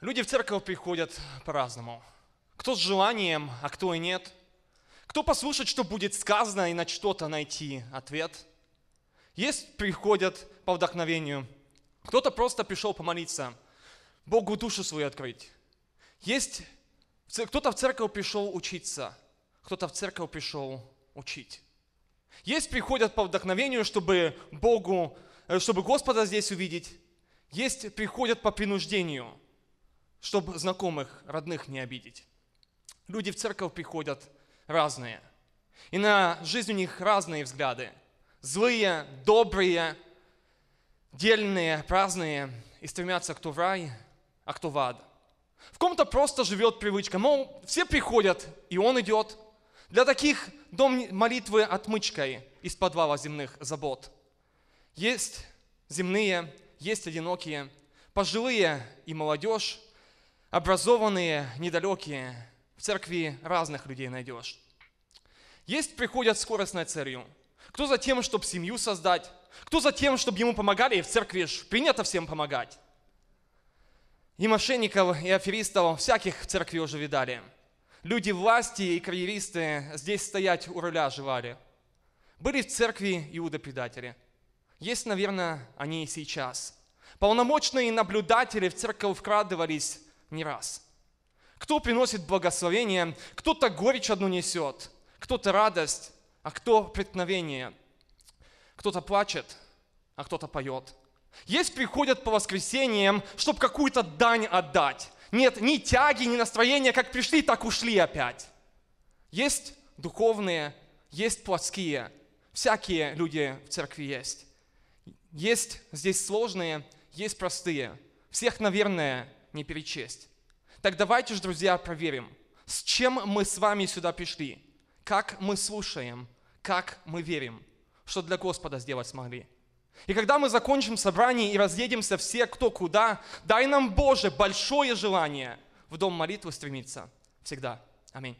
Люди в церковь приходят по-разному. Кто с желанием, а кто и нет. Кто послушать, что будет сказано, и на что-то найти ответ. Есть приходят по вдохновению. Кто-то просто пришел помолиться, Богу душу свою открыть. Есть кто-то в церковь пришел учиться, кто-то в церковь пришел учить. Есть приходят по вдохновению, чтобы Богу, э, чтобы Господа здесь увидеть. Есть приходят по принуждению, чтобы знакомых, родных не обидеть. Люди в церковь приходят разные. И на жизнь у них разные взгляды. Злые, добрые, дельные, праздные. И стремятся кто в рай, а кто в ад. В ком-то просто живет привычка. Мол, все приходят, и он идет. Для таких дом молитвы отмычкой из подвала земных забот. Есть земные, есть одинокие, пожилые и молодежь, образованные, недалекие. В церкви разных людей найдешь. Есть приходят скоростной целью. Кто за тем, чтобы семью создать, кто за тем, чтобы ему помогали, и в церкви принято всем помогать. И мошенников, и аферистов всяких в церкви уже видали. Люди власти и карьеристы здесь стоять у руля желали. Были в церкви иудопредатели. Есть, наверное, они и сейчас. Полномочные наблюдатели в церковь вкрадывались не раз. Кто приносит благословение, кто-то горечь одну несет, кто-то радость, а кто преткновение. Кто-то плачет, а кто-то поет. Есть приходят по воскресеньям, чтобы какую-то дань отдать. Нет ни тяги, ни настроения, как пришли, так ушли опять. Есть духовные, есть плотские. Всякие люди в церкви есть. Есть здесь сложные, есть простые. Всех, наверное, не перечесть. Так давайте же, друзья, проверим, с чем мы с вами сюда пришли, как мы слушаем, как мы верим, что для Господа сделать смогли. И когда мы закончим собрание и разъедемся все кто куда, дай нам, Боже, большое желание в дом молитвы стремиться всегда. Аминь.